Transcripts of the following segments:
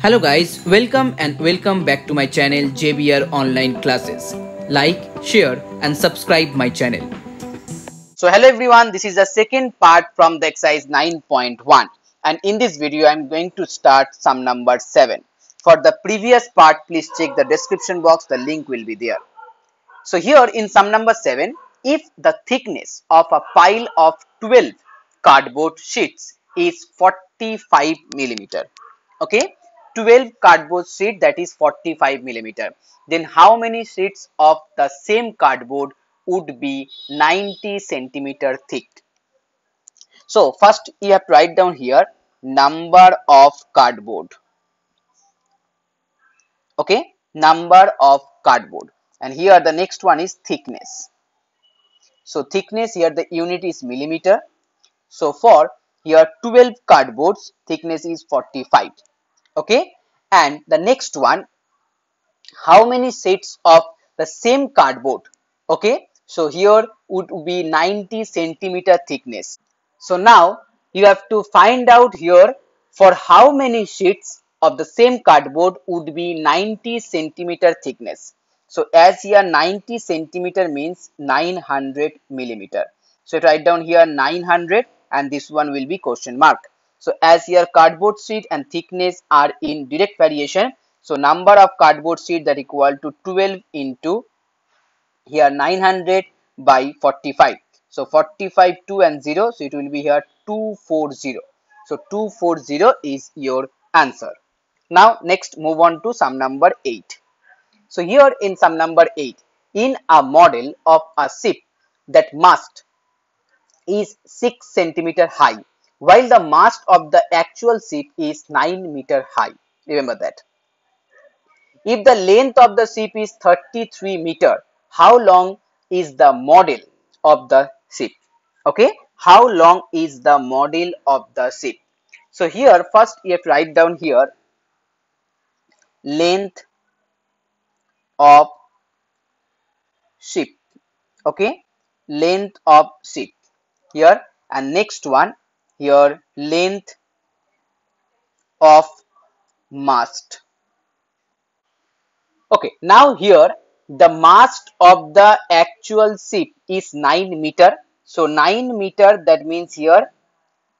Hello guys, welcome and welcome back to my channel JBR Online Classes. Like, share and subscribe my channel. So hello everyone, this is the second part from the exercise 9.1 and in this video I am going to start sum number 7. For the previous part please check the description box, the link will be there. So here in sum number 7, if the thickness of a pile of 12 cardboard sheets is 45 millimeter, okay, 12 cardboard sheet that is 45 millimeter, then how many sheets of the same cardboard would be 90 centimeter thick? So first you have to write down here number of cardboard, okay, number of cardboard. And here the next one is thickness. So thickness here the unit is millimeter. So for here 12 cardboards thickness is 45 okay? And the next one how many sets of the same cardboard? Okay? So here would be 90 centimeter thickness. So now you have to find out here for how many sheets of the same cardboard would be 90 centimeter thickness. So as here 90 centimeter means 900 millimeter. So write down here 900 and this one will be question mark. So as here cardboard sheet and thickness are in direct variation. So number of cardboard sheet that equal to 12 into here 900 by 45. So 45 2 and 0 so it will be here 240. So 240 is your answer. Now next move on to sum number 8. So here in sum number 8, in a model of a ship that mast is 6 centimeter high while the mast of the actual ship is 9 meter high. Remember that. If the length of the ship is 33 meter, how long is the model of the ship? Okay, how long is the model of the ship? So here first you have to write down here length of ship okay length of ship here and next one here length of mast. Okay now here the mast of the actual ship is 9 meter. So 9 meter that means here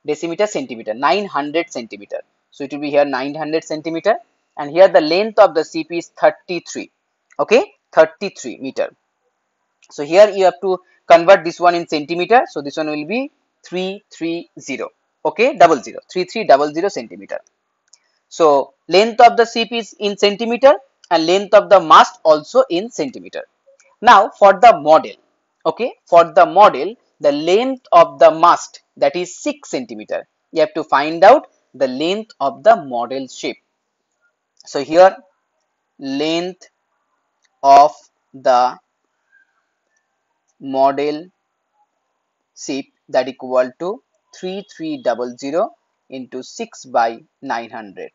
decimeter centimeter 900 centimeter. So it will be here 900 centimeter. And here the length of the ship is 33 okay 33 meter. So here you have to convert this one in centimeter. So this one will be 330 okay? Double zero. 3300 centimeter. So length of the ship is in centimeter and length of the mast also in centimeter. Now for the model. Okay? For the model the length of the mast that is 6 centimeter. You have to find out the length of the model ship so here length of the model ship that equal to 3300 into 6 by 900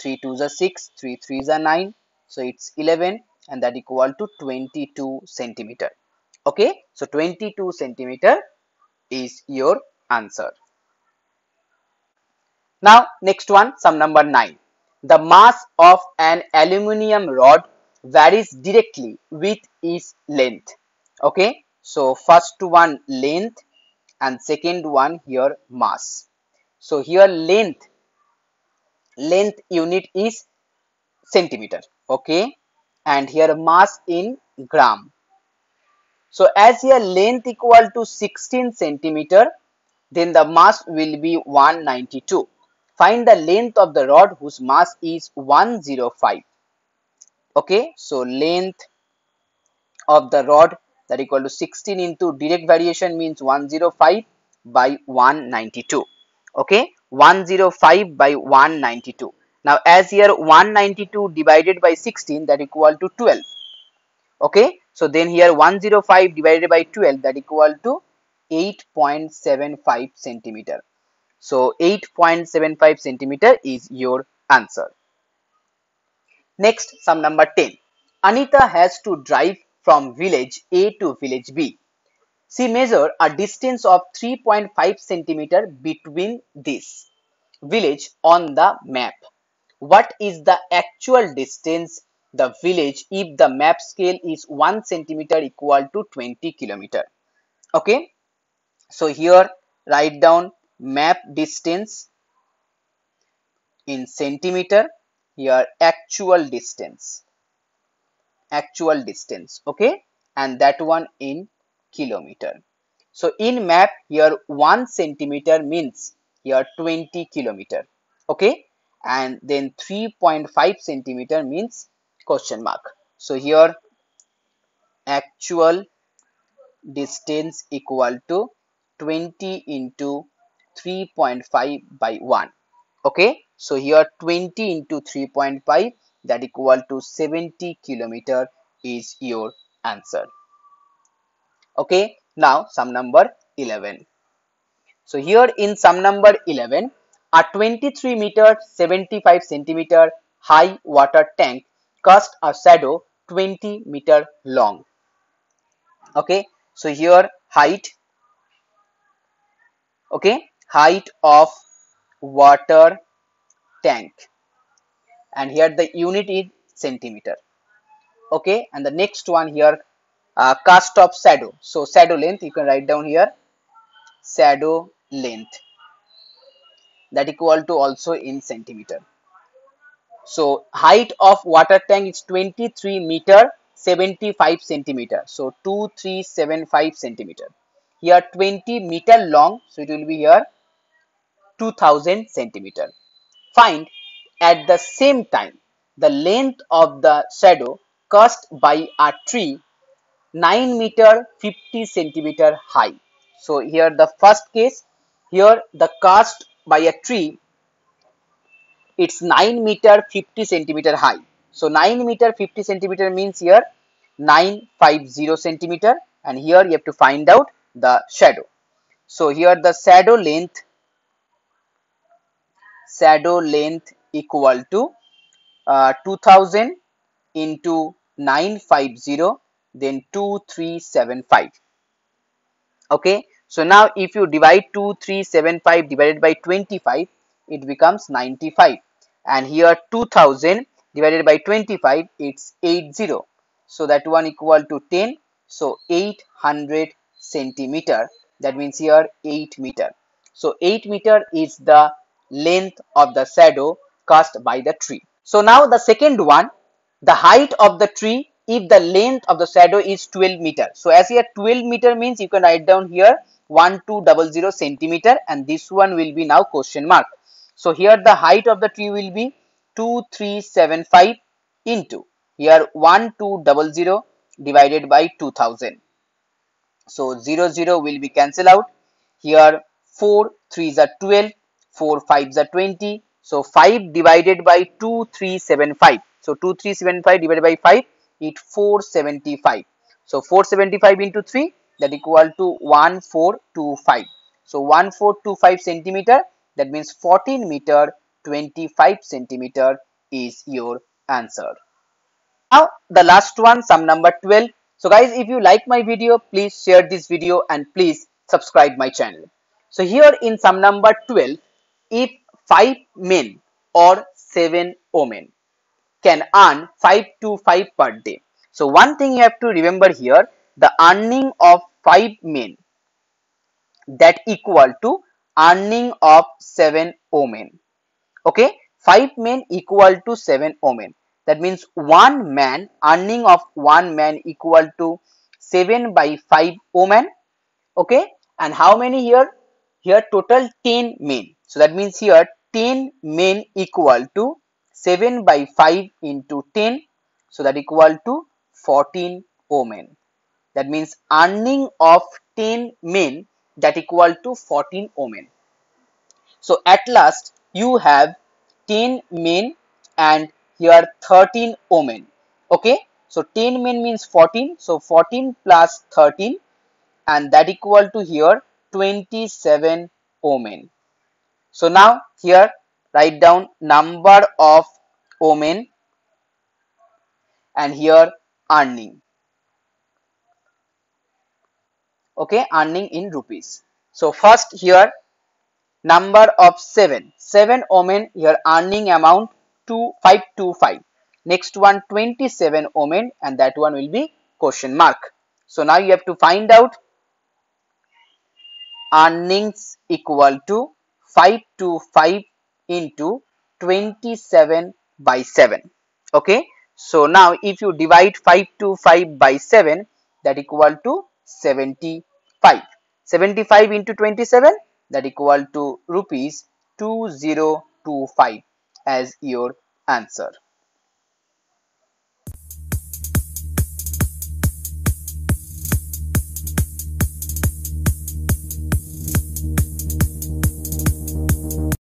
3 2s are 6 3 3s are 9 so it's 11 and that equal to 22 centimeter. Okay so 22 centimeter is your answer. Now next one sum number 9 the mass of an aluminium rod varies directly with its length. Okay, so first one length and second one here mass. So here length, length unit is centimeter. Okay, and here mass in gram. So as here length equal to 16 centimeter, then the mass will be 192. Find the length of the rod whose mass is 105. Okay, so length of the rod that equal to 16 into direct variation means 105 by 192. Okay, 105 by 192. Now as here 192 divided by 16 that equal to 12. Okay, so then here 105 divided by 12 that equal to 8.75 centimeter. So 8.75 centimeter is your answer. Next, sum number 10. Anita has to drive from village A to village B. She measure a distance of 3.5 centimeter between this. village on the map. What is the actual distance the village if the map scale is 1 centimeter equal to 20 kilometer? Okay. So here write down map distance in centimeter here actual distance actual distance okay? And that one in kilometer. So in map here 1 centimeter means here 20 kilometer okay? And then 3.5 centimeter means question mark. So here actual distance equal to 20 into 3.5 by 1 okay? So here 20 into 3.5 that equal to 70 kilometer is your answer. Okay now sum number 11 so here in sum number 11 a 23 meter 75 centimeter high water tank cast a shadow 20 meter long. Okay so here height okay height of water tank and here the unit is centimeter. Okay and the next one here uh, cast of shadow. So shadow length you can write down here. Shadow length. That equal to also in centimeter. So height of water tank is 23 meter 75 centimeter. So 2375 centimeter. Here 20 meter long. So it will be here 2000 centimeter. Find at the same time the length of the shadow cast by a tree 9 meter 50 centimeter high. So here the first case here the cast by a tree it's 9 meter 50 centimeter high. So 9 meter 50 centimeter means here 950 centimeter and here you have to find out the shadow. So here the shadow length shadow length equal to uh, 2000 into 950 then 2375 okay? So now if you divide 2375 divided by 25 it becomes 95 and here 2000 divided by 25 it's 80 so that one equal to 10 so 800 centimeter. That means here 8 meter. So 8 meter is the length of the shadow cast by the tree. So now the second one, the height of the tree if the length of the shadow is 12 meter. So as here 12 meter means you can write down here 1200 centimeter and this one will be now question mark. So here the height of the tree will be 2375 into here 1200 divided by 2000. So 0 0 will be cancelled out. Here 4 3s are 12 4 5s are 20 so 5 divided by 2375 so 2375 divided by 5 it 475 so 475 into 3 that equal to 1425 so 1425 centimeter that means 14 meter 25 centimeter is your answer. Now the last one sum number 12 so guys if you like my video please share this video and please subscribe my channel. So here in sum number 12 if 5 men or 7 women can earn 5 to 5 per day. So one thing you have to remember here, the earning of 5 men that equal to earning of 7 women. Okay, 5 men equal to 7 women. That means one man earning of one man equal to 7 by 5 women. Okay, and how many here? Here total 10 men. So that means here 10 men equal to 7 by 5 into 10. So that equal to 14 women. That means earning of 10 men that equal to 14 women. So at last you have 10 men and here 13 women. Okay. So 10 men means 14. So 14 plus 13 and that equal to here 27 women. So now here write down number of women and here earning. Okay, earning in rupees. So first here number of 7 7 women here earning amount 2525 next one 27 omen and that one will be question mark so now you have to find out earnings equal to 525 into 27 by 7 okay? So now if you divide 525 by 7 that equal to 75 75 into 27 that equal to rupees 2025 as your answer